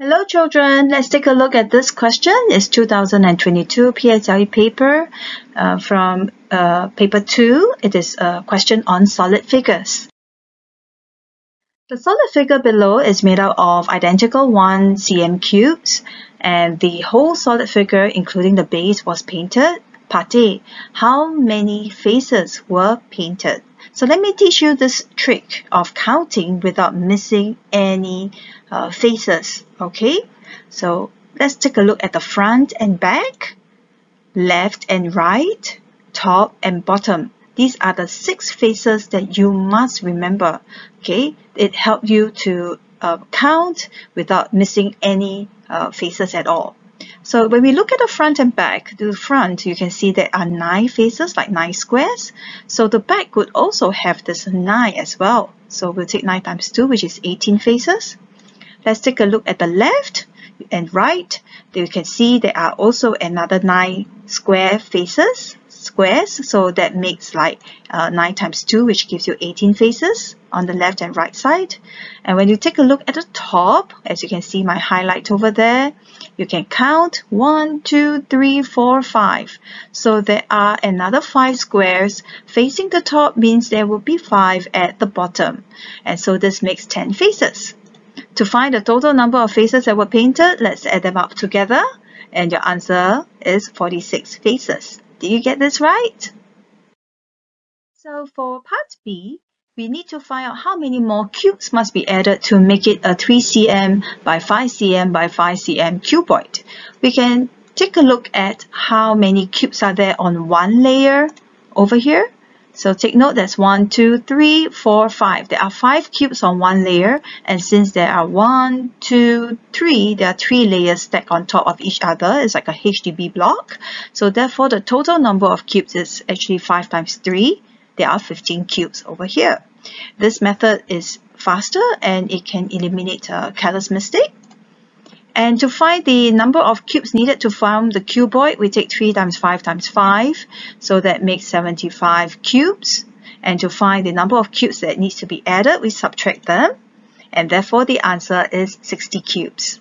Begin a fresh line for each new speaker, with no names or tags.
Hello children, let's take a look at this question. It's 2022 PSLE paper uh, from uh, paper 2. It is a question on solid figures. The solid figure below is made out of identical 1 cm cubes and the whole solid figure including the base was painted. Part A, how many faces were painted? So let me teach you this trick of counting without missing any uh, faces, okay? So let's take a look at the front and back, left and right, top and bottom. These are the six faces that you must remember, okay? It helps you to uh, count without missing any uh, faces at all. So when we look at the front and back, the front you can see there are nine faces like nine squares. So the back would also have this nine as well. So we'll take 9 times 2 which is 18 faces. Let's take a look at the left and right. You can see there are also another 9 square faces squares so that makes like uh, 9 times 2 which gives you 18 faces on the left and right side. And when you take a look at the top as you can see my highlight over there you can count 1 2 3 4 5 so there are another 5 squares. Facing the top means there will be 5 at the bottom. And so this makes 10 faces. To find the total number of faces that were painted let's add them up together. And your answer is 46 faces did you get this right? So for part B, we need to find out how many more cubes must be added to make it a 3 cm by 5 cm by 5 cm cuboid. We can take a look at how many cubes are there on one layer over here so take note that's one, two, three, four, five. There are five cubes on one layer and since there are one, two, three, there are three layers stacked on top of each other. It's like a HDB block. So therefore the total number of cubes is actually 5 times 3. There are 15 cubes over here. This method is faster and it can eliminate a careless mistake. And to find the number of cubes needed to form the cuboid, we take 3 times 5 times 5. So that makes 75 cubes. And to find the number of cubes that needs to be added, we subtract them. And therefore the answer is 60 cubes.